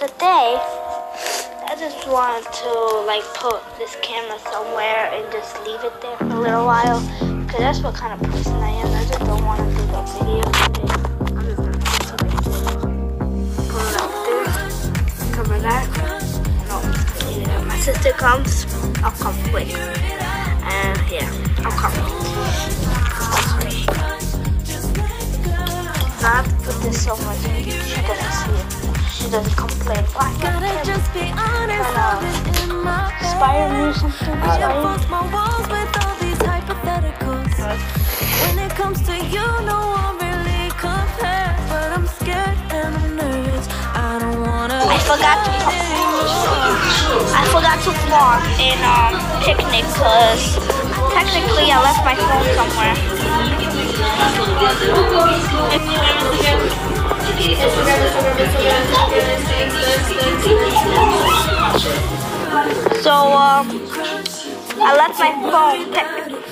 today, I just want to like put this camera somewhere and just leave it there for a little while. Cause that's what kind of person I am. I just don't want to do the video. I'm just gonna put it like this. Put. No, my sister comes, I'll come quick. And yeah, I'll come. To put this so she doesn't see it. She doesn't complain. Why Gotta I just be honest, been in my inspire me something? Reinforce my walls with all these hypotheticals. When it comes to you, no one really compares. But I'm scared and I'm nervous. I don't wanna. I forgot to I forgot to vlog in um picnic because technically I left my phone somewhere. So um I left my phone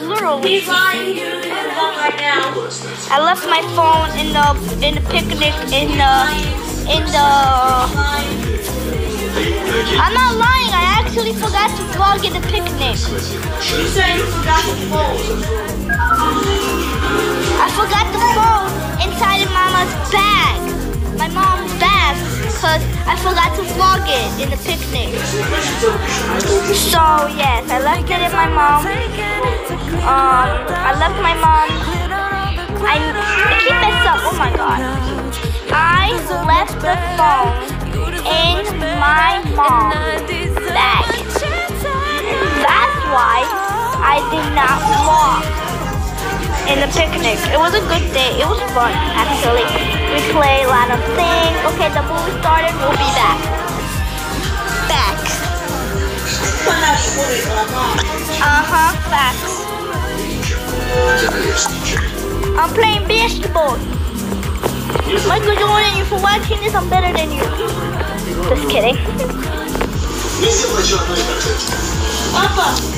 literally I left my phone in the in the picnic in the in the I'm not lying, I actually forgot to vlog in the picnic. You said you forgot the phone. I forgot the phone inside of mama's bag. My mom's bag. Because I forgot to vlog it in the picnic. So yes, I left it in my mom. Um I left my mom. I, keep up, oh my god. I left the phone in my mom's bag. That's why I did not vlog in the picnic. It was a good day. It was fun, actually. We played a lot of things. Okay, the movie started. We'll be back. Back. Uh-huh, facts. I'm playing basketball. Michael Jordan, you for watching this, I'm better than you. Just kidding. Papa,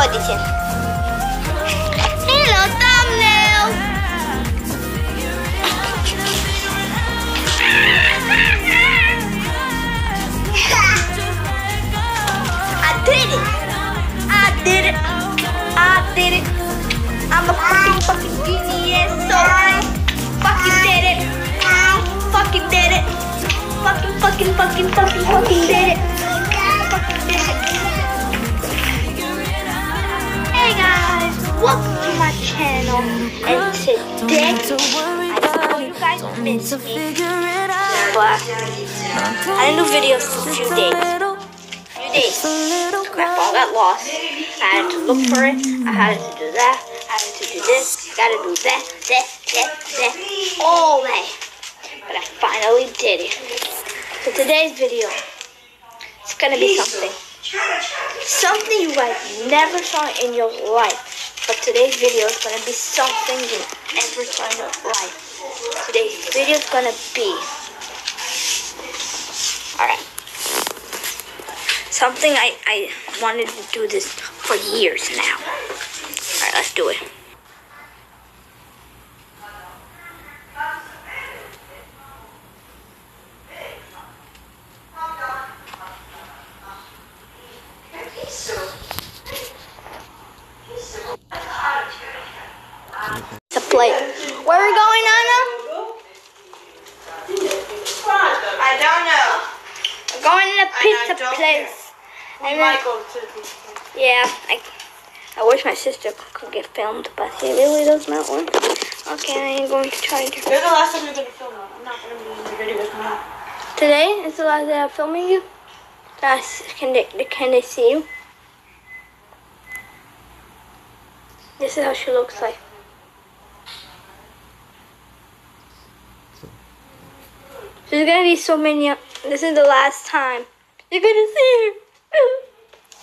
Is? Hello, thumbnail. I did it. I did it. I did it. I'm a fucking fucking genius. So I fucking did it. I Fucking did it. Fucking fucking fucking fucking fucking did it. Welcome to my channel. And today, I know you guys missed me, but I didn't do videos for a few days. Few days. My phone got lost. I had to look for it. I had to do that. I had to do this. I gotta do that, that, that, that, all that. But I finally did it. So today's video, it's gonna be something. Something you guys never saw in your life. But today's video is gonna be something you never saw in your life. Today's video is gonna be. Alright. Something I, I wanted to do this for years now. Alright, let's do it. The plate. Where are we going, Anna? I don't know. We're going to a pizza place. And then, to the pizza. yeah, I, I wish my sister could get filmed, but it really does not work. Okay, I am going to try to. You're the last time you're gonna film it. I'm not gonna be in the videos now. Today is the last day I'm filming you. That's, can they can they see you? This is how she looks like. There's gonna be so many. This is the last time you're gonna see her.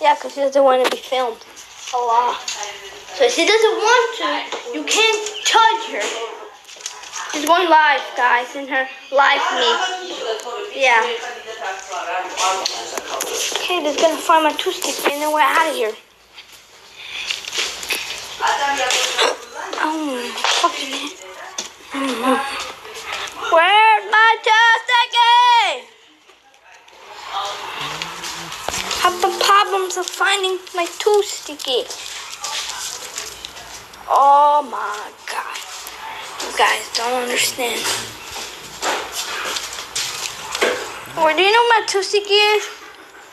yeah, because she doesn't want to be filmed oh, a lot. So she doesn't want to, you can't touch her. She's going live, guys, in her live me. Yeah. Okay, just gonna find my two stick and then we're out of here. Oh. Where's my sticky? Have the problems of finding my two sticky. Oh my god. You guys don't understand. Where do you know my two sticky is?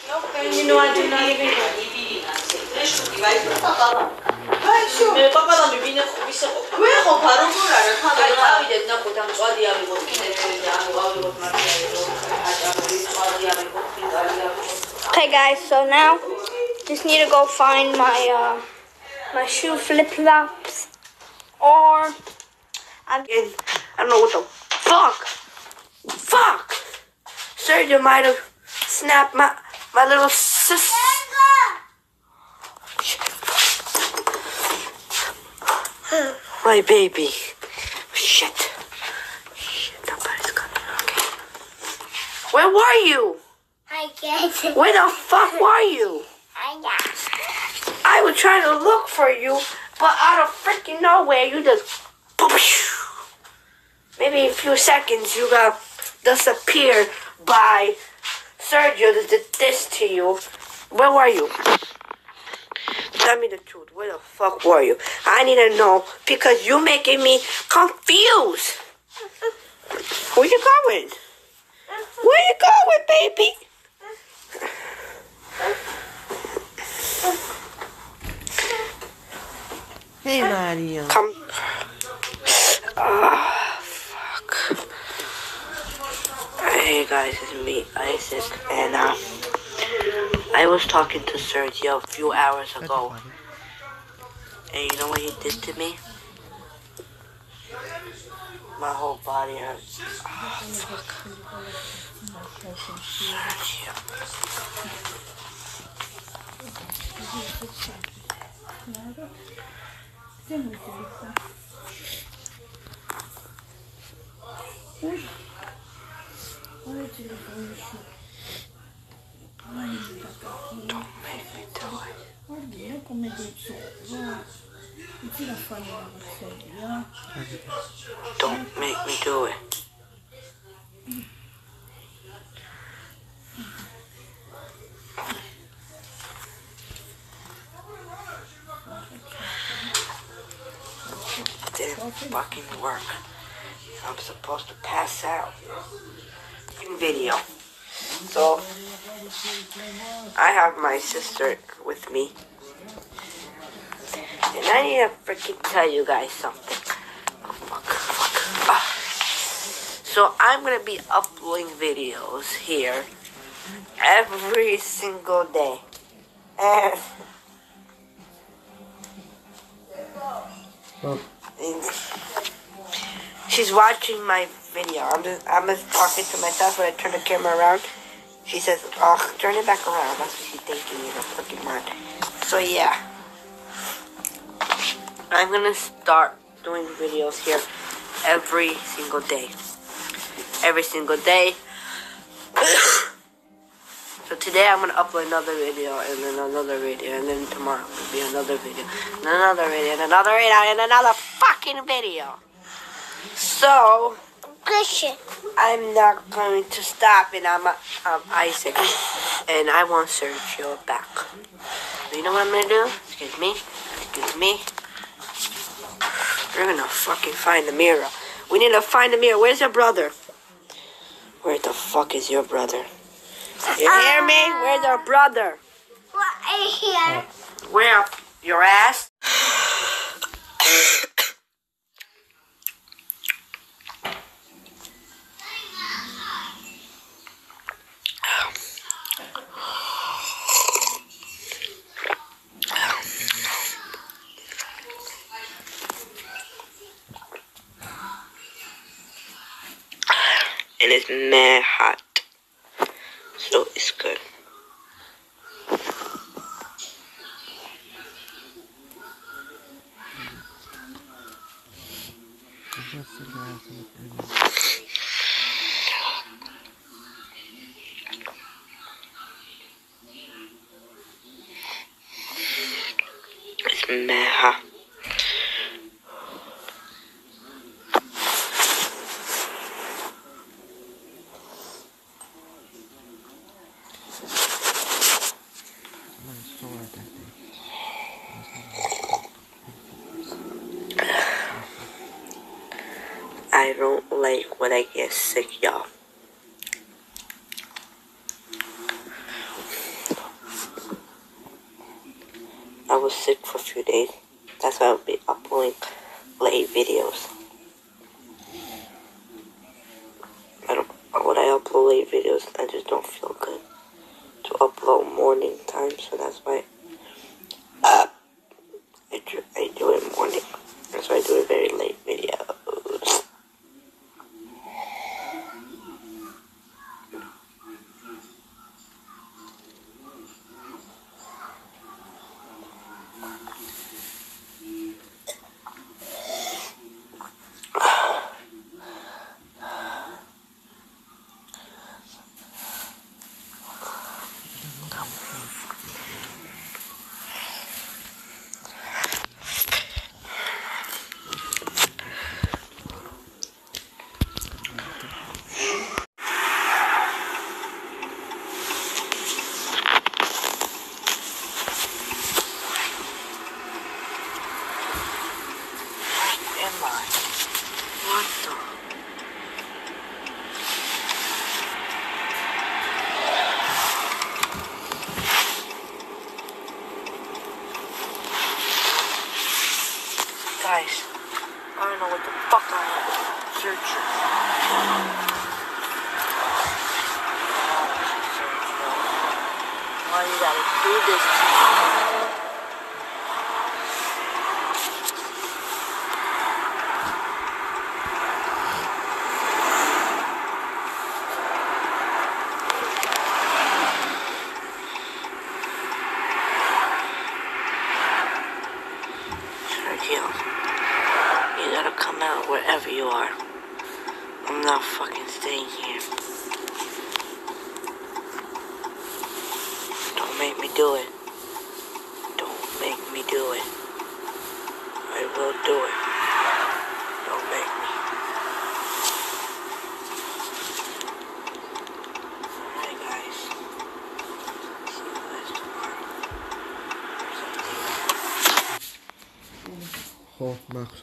No, you know I do not even Me papà mi viene visto come ho paro curare quando hai detto no potem qua di amico chi ne vede amico amico ma Okay, guys. So now, just need to go find my uh, my shoe flip flops, or I'm. And I don't know what the fuck. Fuck. Sergio might have snapped my my little sis. My baby. Shit. Shit, nobody's coming. Okay. Where were you? I get Where the fuck were you? I got. I was trying to look for you, but out of freaking nowhere, you just. Maybe a few seconds, you got disappeared by Sergio that did this to you. Where were you? Tell me the truth. Where the fuck were you? I need to know because you're making me confused. Where you going? Where you going, baby? Hey, Mario. Come. Ah, fuck. Hey guys, it's me, Isaac, and uh, I was talking to Sergio a few hours ago, and you know what he did to me? My whole body hurts. Ah, fuck. Sergio. Don't make me do it. Don't make me do it. Didn't fucking work. I'm supposed to pass out. Video. So, I have my sister with me. And I need to freaking tell you guys something. Oh, fuck, fuck. Ah. So I'm gonna be uploading videos here every single day. And she's watching my video. I'm just I'm just talking to myself when I turn the camera around. She says, "Oh, turn it back around." That's what she's thinking in her freaking mind. So yeah, I'm gonna start doing videos here every single day. Every single day. so today I'm gonna upload another video, and then another video, and then tomorrow will be another video, and another video, and another video, and another fucking video. So. I'm not going to stop, and I'm, I'm um, Isaac, and I want Sergio back. You know what I'm gonna do? Excuse me. Excuse me. We're gonna fucking find the mirror. We need to find the mirror. Where's your brother? Where the fuck is your brother? You hear me? Where's your brother? here. Where your ass? and it's mad hot. So it's good.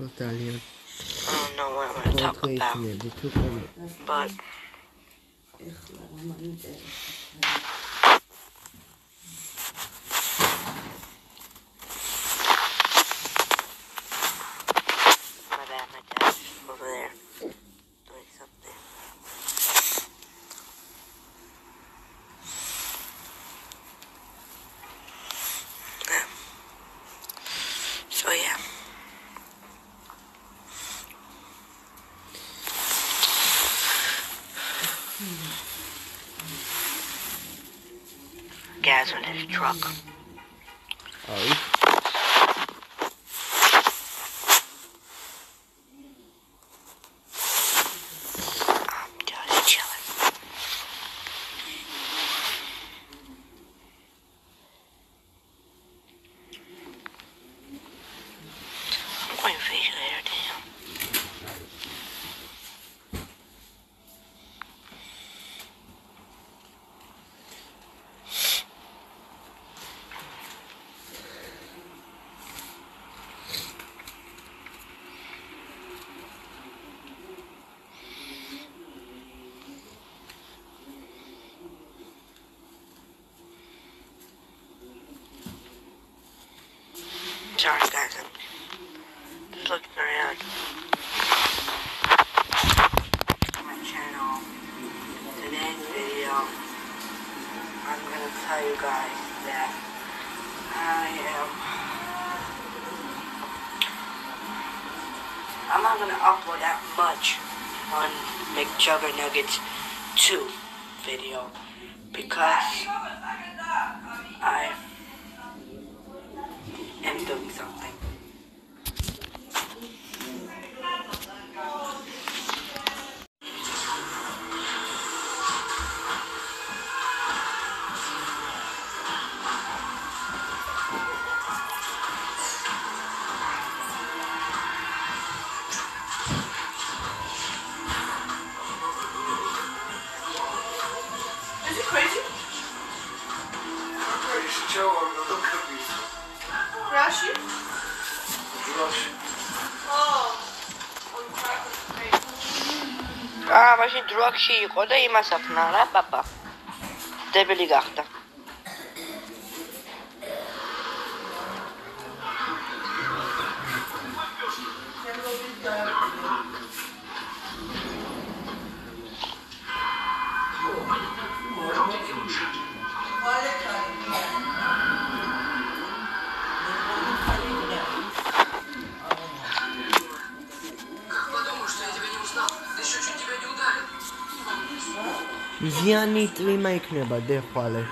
Italian. I don't know what I'm going to talk about. But... truck. Sorry, guys. I'm just looking around. My channel. Today's video, I'm gonna tell you guys that I am. I'm not gonna upload that much on McJugger Nuggets 2 video because I doing something. ამაში დროაქში იყო და იმას აფნა რა, პაპა. დებელი გახდა. წვიმა იქნება დე ხვალე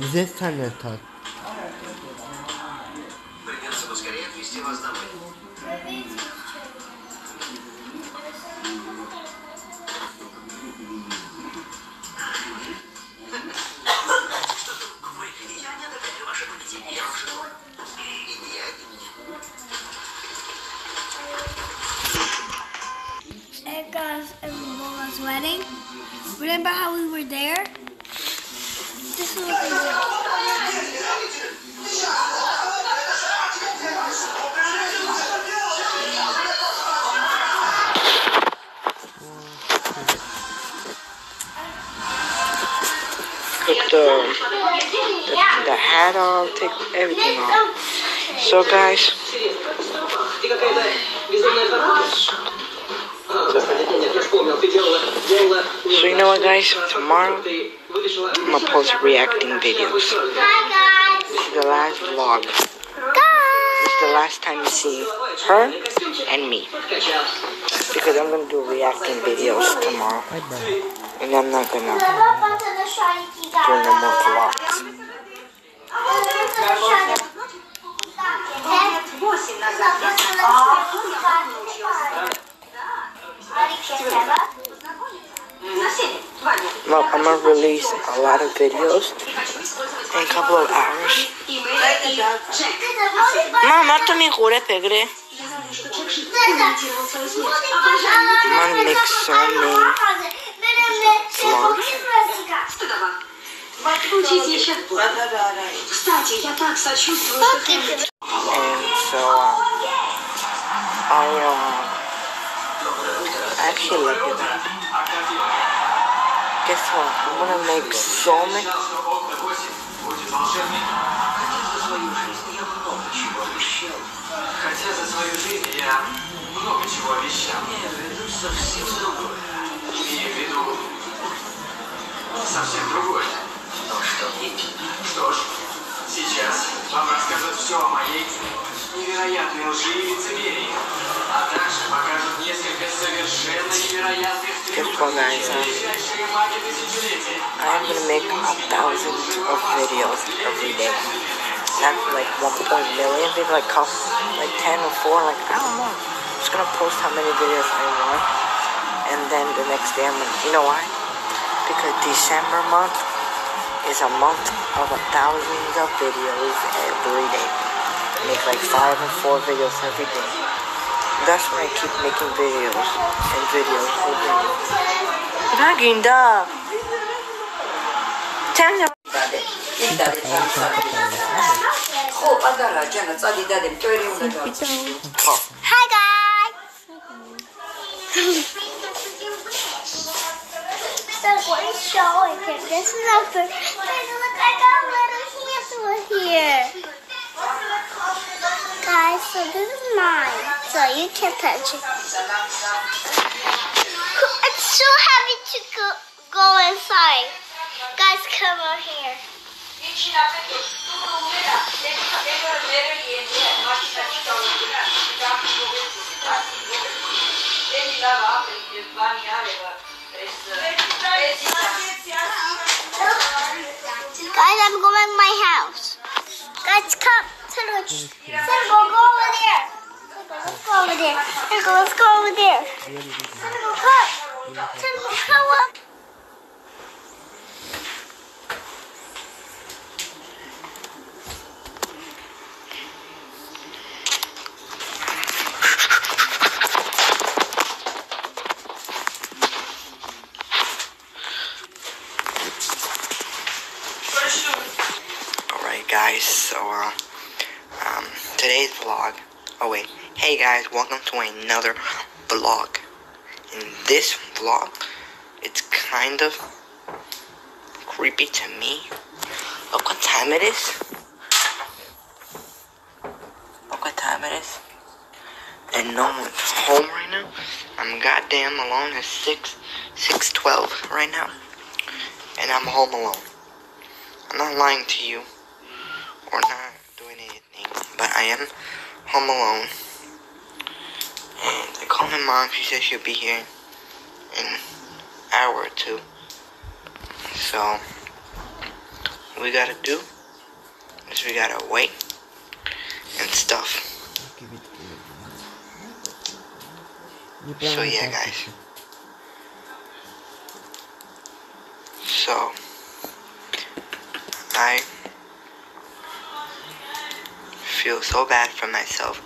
მზესთან ერთად. I'll take everything off. So guys, so you know what guys, tomorrow I'm gonna post reacting videos. This is the last vlog. This is the last time you see her and me. Because I'm gonna do reacting videos tomorrow. And I'm not gonna do no more vlogs. Well, I'm gonna release a lot of videos in a couple of hours. Mama, to mi jure pegre. I'm gonna make so many vlogs. Стыдово. Учите еще. Кстати, я так сочувствую, что ты... And so, uh, I, uh, actually look at that. Guess what? I'm gonna make so many. Хотя за свою жизнь я много чего обещал. Совсем другое. Имею в виду совсем другое. Ну что? Что ж, сейчас вам расскажут все о моей невероятной лжи и лицемерии. Improviser. I'm gonna make a thousand of videos every day. Not like 1.1 million, maybe like like 10 or 4, like I don't know. I'm just gonna post how many videos I want. And then the next day I'm gonna, you know why? Because December month is a month of a thousand of videos every day. I make like five or four videos every day. That's why I keep making videos and videos over and over. Naginda! Tell me oh, Hi guys. so what is showing it? This is our first. It look like our little hands here. Guys, so this is mine. So you can touch it. It's so heavy to go, go inside. Guys, come over here. Guys, I'm going to my house. Guys, come. Sargo, Sargo, go over there. Sargo, let's go over there. Sargo, let's go over there. Sargo, come. Sargo, come up. Alright guys, so uh um today's vlog oh wait, hey guys, welcome to another vlog. In this vlog, it's kind of creepy to me. Look what time it is. Look what time it is. And no one's home right now. I'm goddamn alone. It's six six twelve right now. And I'm home alone. I'm not lying to you or not doing anything, but I am home alone. And I called my mom. She said she'll be here in an hour or two. So, we gotta do is we gotta wait and stuff. So, yeah, guys. So, I feel so bad for myself.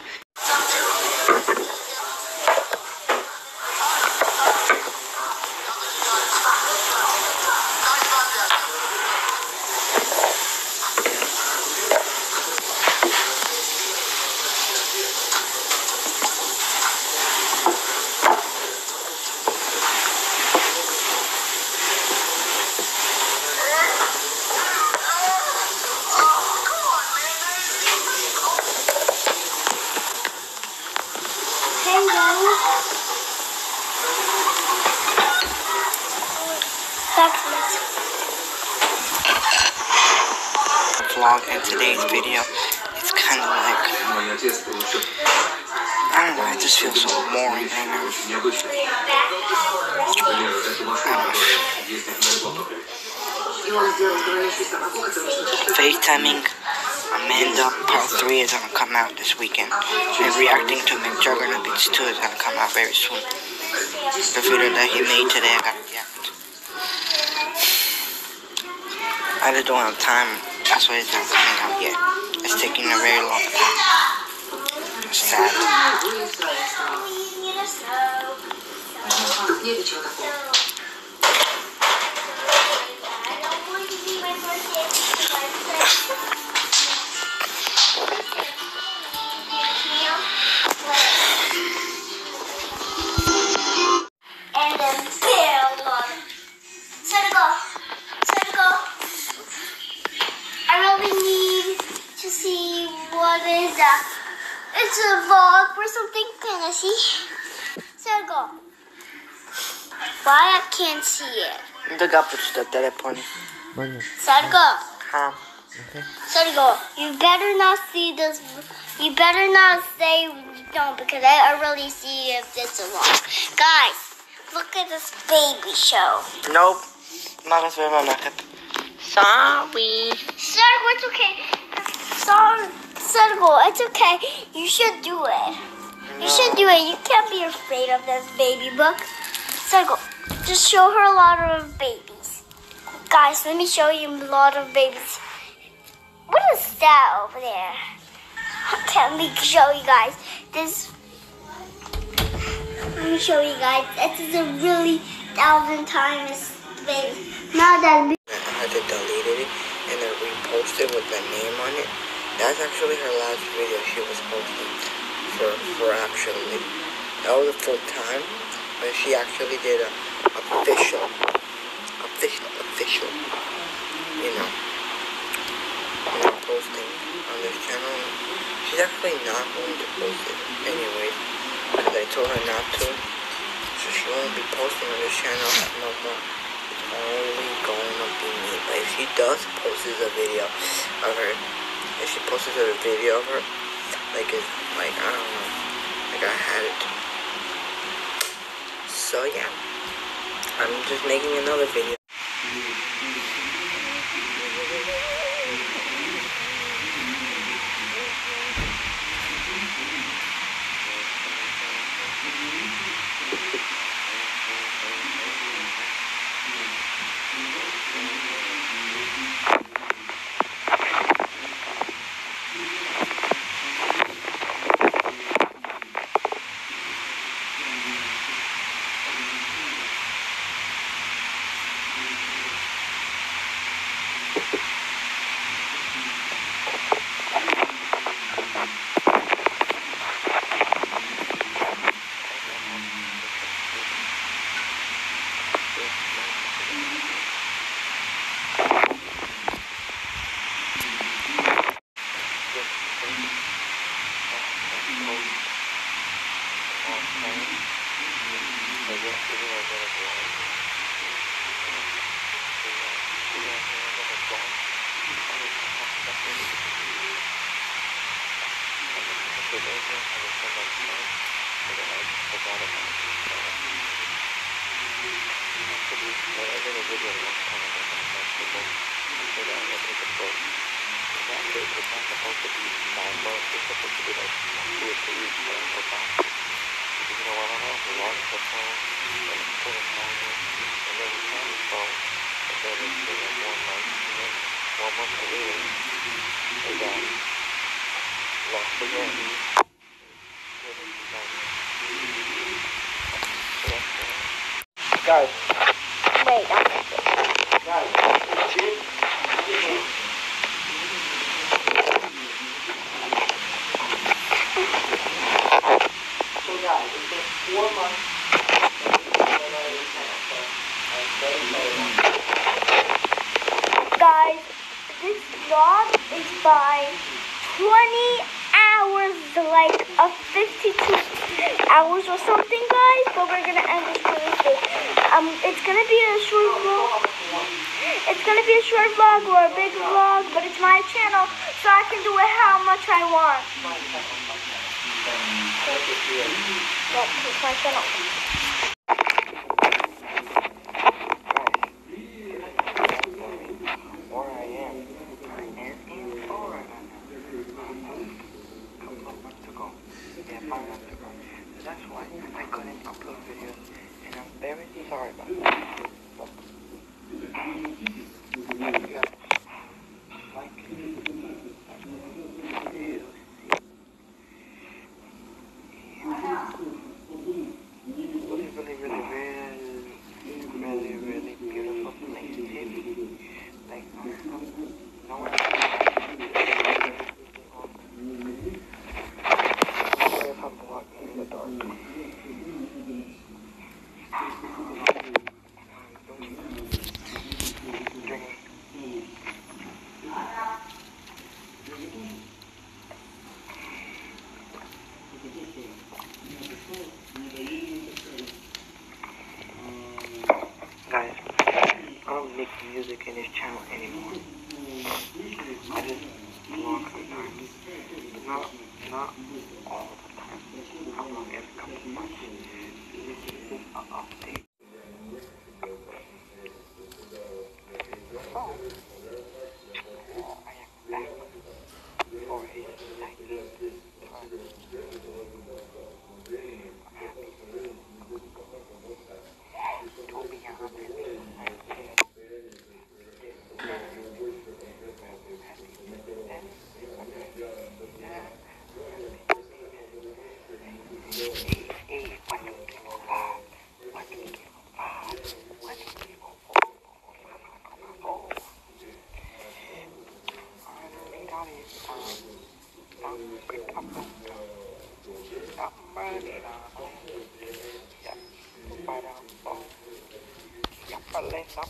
Bueno, Set to go. Huh? Set to go. You better not see this. You better not say no because I already see if this is wrong. Guys, look at this baby show. Nope. Not as very much. Sorry. Sergo, it's okay. Sorry, Sergo, it's okay. You should do it. You should do it. You can't be afraid of this baby book. Sergo, just show her a lot of babies. Guys, let me show you a lot of babies. What is that over there? Okay, let me show you guys. This. Let me show you guys. This is a really thousand times baby. Now that I had to delete it and then repost it with the name on it. That's actually her last video she was posting for for actually. That was the full time when she actually did a official, official, official, you know, you know, posting on this channel. She's actually not going to post it anyways because I told her not to. So she won't be posting on this channel no more. It's only going to be me. But if she does post a video of her, if she posts a video of her, like it's like I don't know, like I had it. So yeah, I'm just making another video. Guys, Wait, I'm guys, Jim, So guys, it's been four months. guys, this vlog is by 20 hours, like a 52 hours or something, guys. But we're gonna end this soon. Um, it's gonna be a short vlog. It's gonna be a short vlog or a big vlog, but it's my channel, so I can do it how much I want. Yep, it's my channel. Where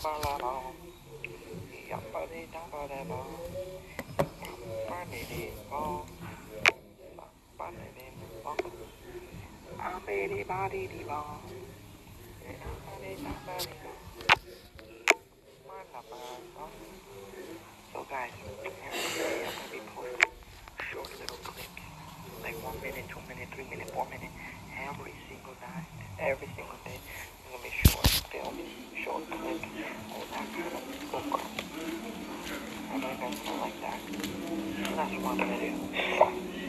So guys, every day I'm gonna be posting short little clips, like one minute, two minute, three minute, four minute, every single night, every single day. That's what I'm gonna do.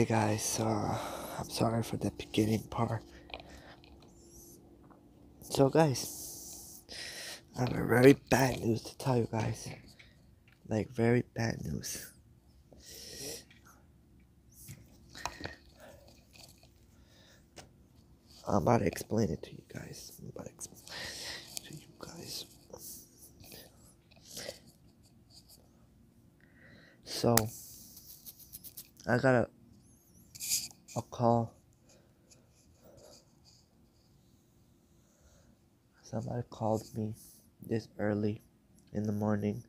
Hey guys, uh, I'm sorry for the beginning part. So guys, I have a very bad news to tell you guys. Like very bad news. I'm about to explain it to you guys. I'm about to explain to you guys. So, I got a call. Somebody called me this early in the morning,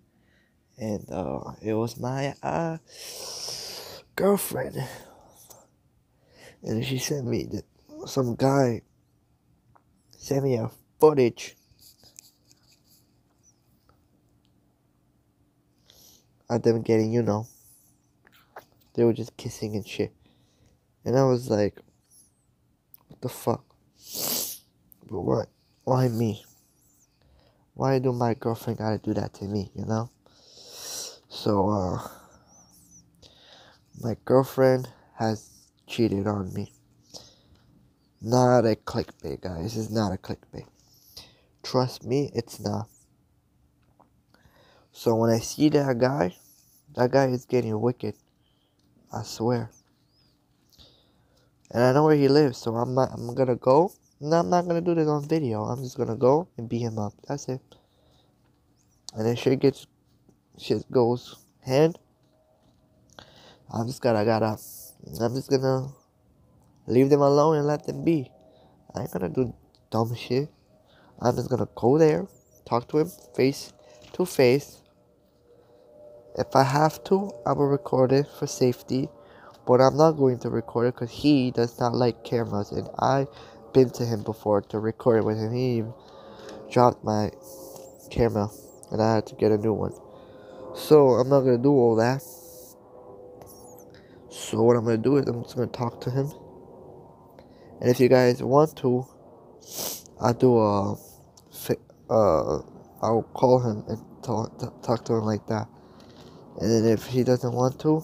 and uh, it was my uh girlfriend, and she sent me some guy sent me a footage. Of them getting, you know, they were just kissing and shit. And I was like, what the fuck? But what? Why me? Why do my girlfriend gotta do that to me, you know? So, uh, my girlfriend has cheated on me. Not a clickbait, guys. It's not a clickbait. Trust me, it's not. So when I see that guy, that guy is getting wicked. I swear. And I know where he lives, so I'm not I'm gonna go. No, I'm not gonna do this on video. I'm just gonna go and beat him up. That's it. And then shit gets shit goes hand. I'm just gonna gotta I'm just gonna leave them alone and let them be. I ain't gonna do dumb shit. I'm just gonna go there, talk to him face to face. If I have to, I will record it for safety. But I'm not going to record it because he does not like cameras. And I've been to him before to record it with him. He dropped my camera and I had to get a new one. So I'm not going to do all that. So what I'm going to do is I'm just to talk to him. And if you guys want to, I'll do a, uh, I'll call him and talk, talk to him like that. And then if he doesn't want to,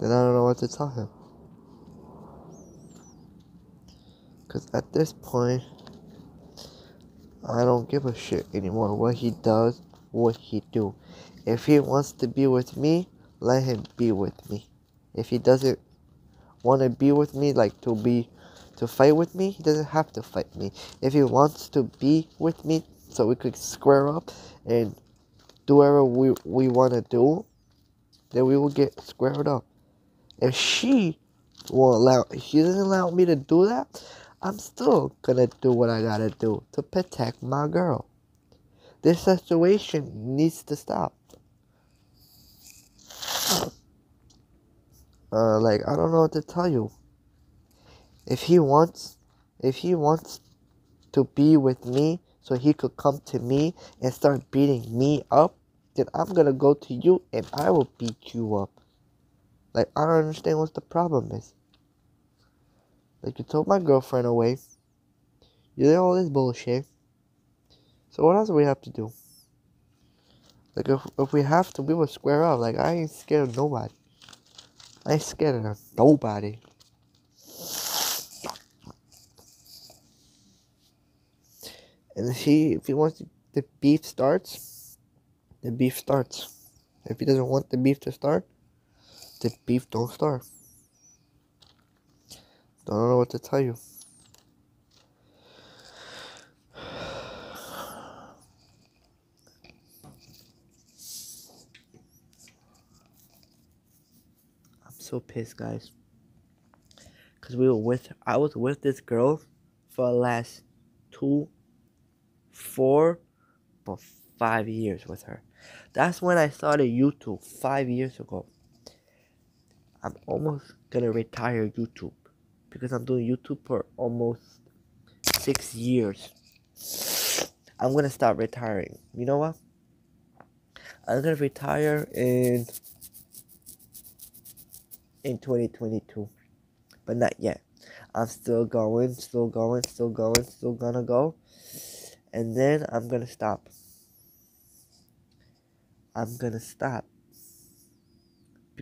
then I don't know what to tell him. Because at this point, I don't give a shit anymore what he does, what he do. If he wants to be with me, let him be with me. If he doesn't want to be with me, like to be, to fight with me, he doesn't have to fight me. If he wants to be with me, so we could square up and do whatever we, we want to do, then we will get squared up. If she won't allow, she doesn't allow me to do that, I'm still gonna do what I gotta do to protect my girl. This situation needs to stop. Uh, like I don't know what to tell you. If he wants, if he wants to be with me, so he could come to me and start beating me up, then I'm gonna go to you and I will beat you up. Like I don't understand what the problem is. Like you told my girlfriend away. You did all this bullshit. So what else do we have to do? Like if if we have to, we will square up. Like I ain't scared of nobody. I ain't scared of nobody. And if he if he wants to, the beef starts, the beef starts. If he doesn't want the beef to start, the beef don't start. Don't know what to tell you. I'm so pissed, guys. Cause we were with, I was with this girl for the last two, four, but five years with her. That's when I started YouTube five years ago. I'm almost gonna retire YouTube because I'm doing YouTube for almost six years. I'm gonna start retiring. You know what? I'm gonna retire in in 2022, but not yet. I'm still going, still going, still going, still gonna go, and then I'm gonna stop. I'm gonna stop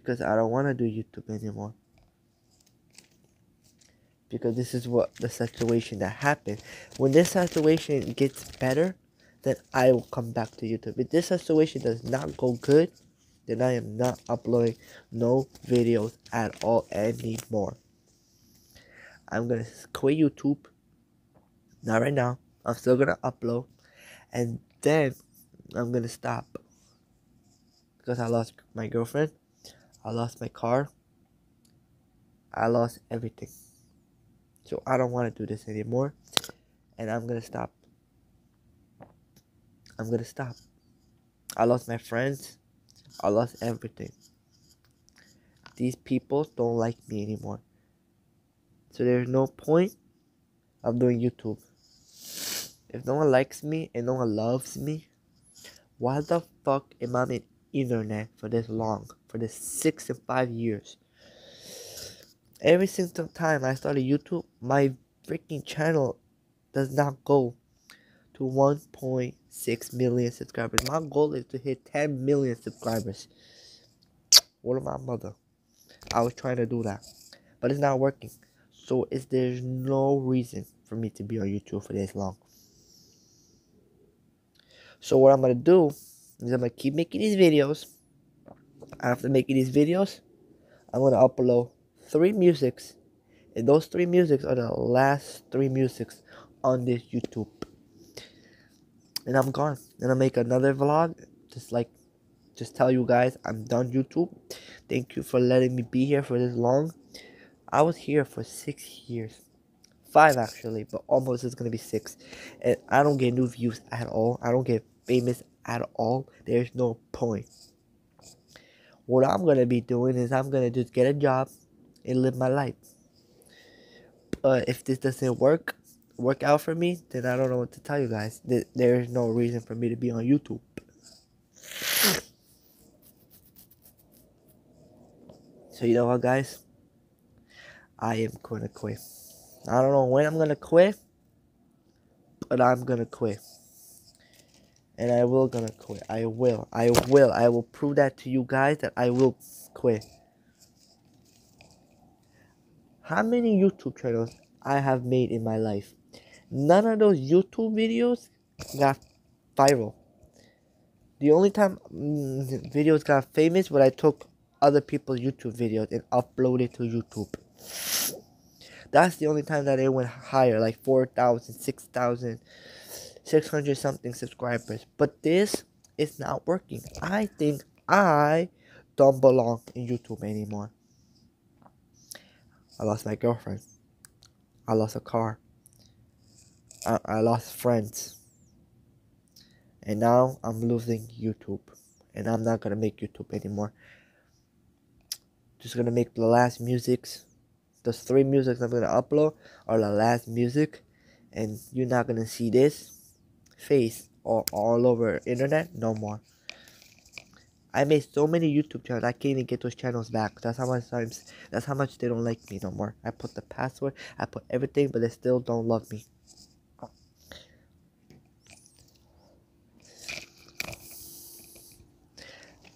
because I don't want to do YouTube anymore. Because this is what the situation that happened. When this situation gets better, then I will come back to YouTube. If this situation does not go good, then I am not uploading no videos at all anymore. I'm gonna quit YouTube. Not right now. I'm still gonna upload, and then I'm gonna stop because I lost my girlfriend. I lost my car. I lost everything. So I don't want to do this anymore. And I'm going to stop. I'm going to stop. I lost my friends. I lost everything. These people don't like me anymore. So there's no point of doing YouTube. If no one likes me and no one loves me, why the fuck am I on the internet for this long? For this six and five years? Every single time I started YouTube, my freaking channel does not go to 1.6 million subscribers. My goal is to hit 10 million subscribers. What of my mother? I was trying to do that, but it's not working. So is there's no reason for me to be on YouTube for this long. So what I'm gonna do is I'm gonna keep making these videos. After making these videos, I'm gonna upload three musics, and those three musics are the last three musics on this YouTube. And I'm gone. And I'll make another vlog, just like, just tell you guys I'm done YouTube. Thank you for letting me be here for this long. I was here for six years. Five actually, but almost it's gonna be six. And I don't get new views at all. I don't get famous at all. There's no point. What I'm gonna be doing is I'm gonna just get a job and live my life. But if this doesn't work, work out for me, then I don't know what to tell you guys. There's no reason for me to be on YouTube. So you know what, guys? I am gonna quit. I don't know when I'm gonna quit, but I'm gonna quit. And I will gonna quit. I will. I will. I will prove that to you guys that I will quit. How many YouTube channels I have made in my life? None of those YouTube videos got viral. The only time mm, videos got famous when I took other people's YouTube videos and uploaded to YouTube. That's the only time that it went higher, like 4,000, 6,000, 600 something subscribers. But this is not working. I think I don't belong in YouTube anymore. I lost my girlfriend. I lost a car. I, I lost friends. And now I'm losing YouTube. And I'm not gonna make YouTube anymore. Just gonna make the last musics. Those three musics I'm gonna upload are the last music. And you're not gonna see this face all, all over internet no more. I made so many YouTube channels. I can't even get those channels back. That's how much times. That's how much they don't like me no more. I put the password. I put everything, but they still don't love me.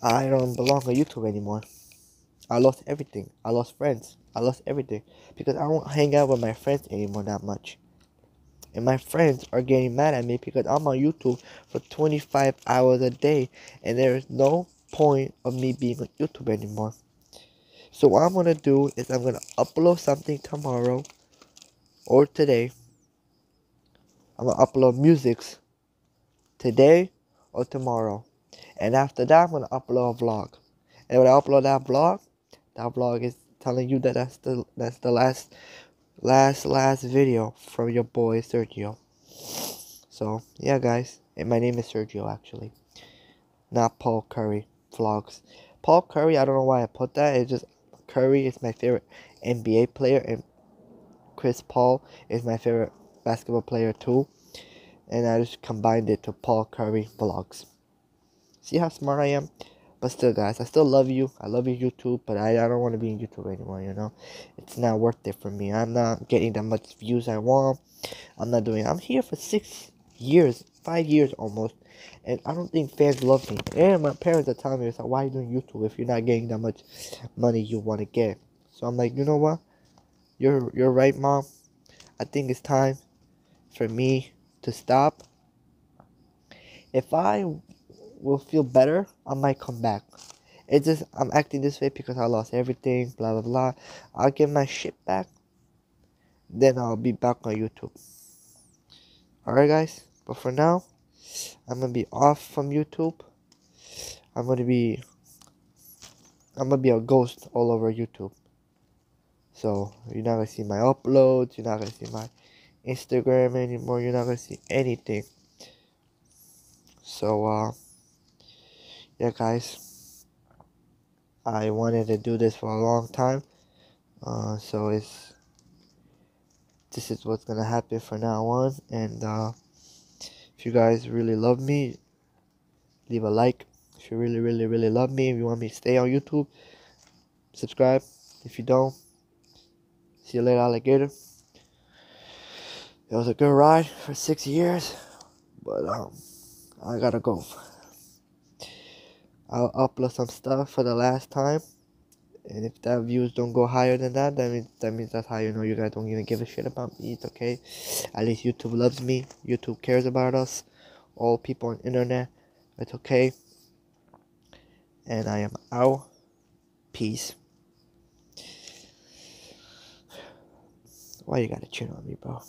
I don't belong on YouTube anymore. I lost everything. I lost friends. I lost everything because I don't hang out with my friends anymore that much. And my friends are getting mad at me because I'm on YouTube for 25 hours a day and there is no point of me being on YouTube anymore. So what I'm gonna do is I'm gonna upload something tomorrow or today. I'm gonna upload musics today or tomorrow. And after that I'm gonna upload a vlog. And when I upload that vlog, that vlog is telling you that that's the that's the last last last video from your boy Sergio. So yeah guys, and my name is Sergio actually. Not Paul Curry vlogs. Paul Curry, I don't know why I put that. It's just Curry is my favorite NBA player and Chris Paul is my favorite basketball player too. And I just combined it to Paul Curry vlogs. See how smart I am? But still, guys, I still love you. I love you, YouTube, but I, I don't want to be in YouTube anymore, you know? It's not worth it for me. I'm not getting that much views I want. I'm not doing I'm here for six years, five years almost, and I don't think fans love me. And my parents are telling me, like, why are you doing YouTube if you're not getting that much money you want to get? So I'm like, you know what? You're, you're right, Mom. I think it's time for me to stop. If I will feel better, I might come back. It's just I'm acting this way because I lost everything, blah blah blah. I'll get my shit back. Then I'll be back on YouTube. Alright guys, but for now, I'm gonna be off from YouTube. I'm gonna be I'm gonna be a ghost all over YouTube. So you're not gonna see my uploads, you're not gonna see my Instagram anymore, you're not gonna see anything. So uh yeah guys. I wanted to do this for a long time. Uh, so it's this is what's gonna happen from now on. And uh, if you guys really love me leave a like. If you really really really love me if you want me to stay on YouTube subscribe. If you don't see you later alligator. It was a good ride for six years but um I gotta go I'll upload some stuff for the last time. And if that views don't go higher than that, that means that means that's how you know you guys don't even give a shit about me. It's okay. At least YouTube loves me. YouTube cares about us. All people on internet. It's okay. And I am out. Peace. Why you gotta chin on me, bro?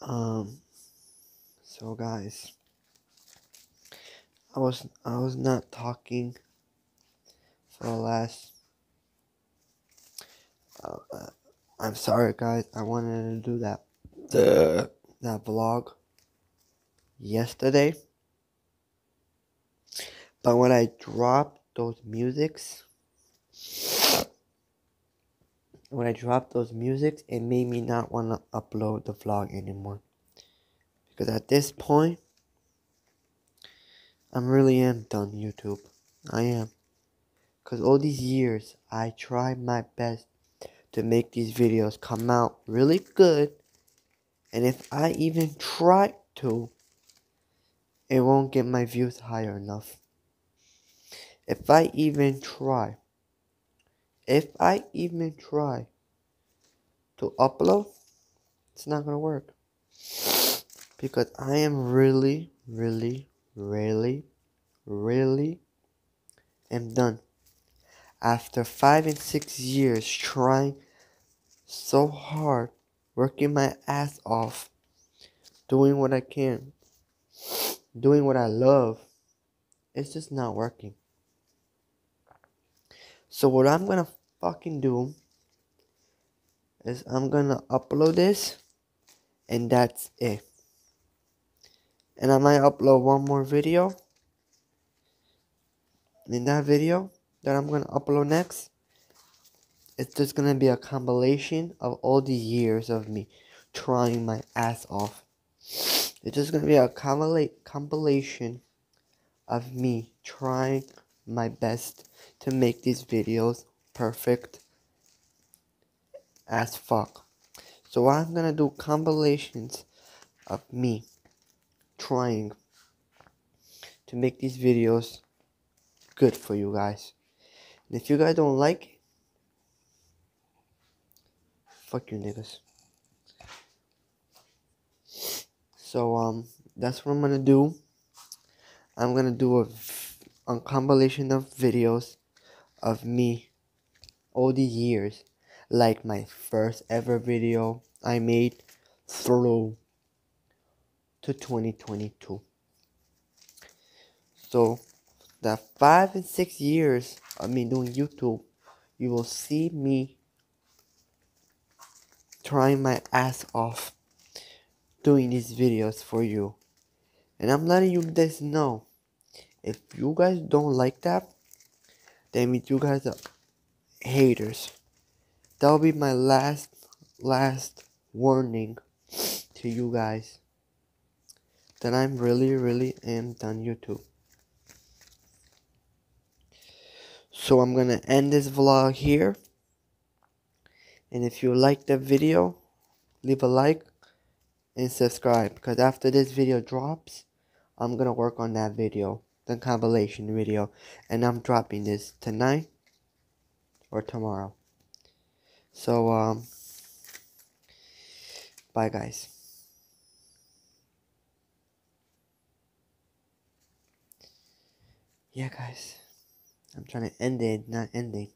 Um. So guys, I was I was not talking for the last. Uh, uh, I'm sorry, guys. I wanted to do that the that vlog yesterday, but when I dropped those musics, when I dropped those musics, it made me not want to upload the vlog anymore. Because at this point, I'm really am done YouTube. I am. Because all these years, I tried my best to make these videos come out really good. And if I even try to, it won't get my views higher enough. If I even try, if I even try to upload, it's not gonna work. Because I am really, really, really, really am done. After five and six years trying so hard, working my ass off, doing what I can, doing what I love, it's just not working. So what I'm gonna fucking do is I'm gonna upload this And that's it. And I might upload one more video. In that video that I'm to upload next, it's just to be a compilation of all the years of me trying my ass off. It's just to be a compilation of me trying my best to make these videos perfect as fuck. So I'm gonna do compilations of me trying to make these videos good for you guys. And if you guys don't like it, fuck you niggas. So um that's what I'm gonna do. I'm gonna do a, a compilation of videos of me all the years. Like my first ever video I made through to 2022 so the five and six years of me doing YouTube you will see me trying my ass off doing these videos for you. And I'm letting you guys know if you guys don't like that, then you guys are haters. That'll be my last, last warning to you guys. That I'm really, really am done YouTube. So I'm gonna end this vlog here. And if you like the video, leave a like and subscribe. Because after this video drops, I'm gonna work on that video the compilation video and I'm dropping this tonight or tomorrow. So um bye guys. Yeah guys. I'm trying to end it not ending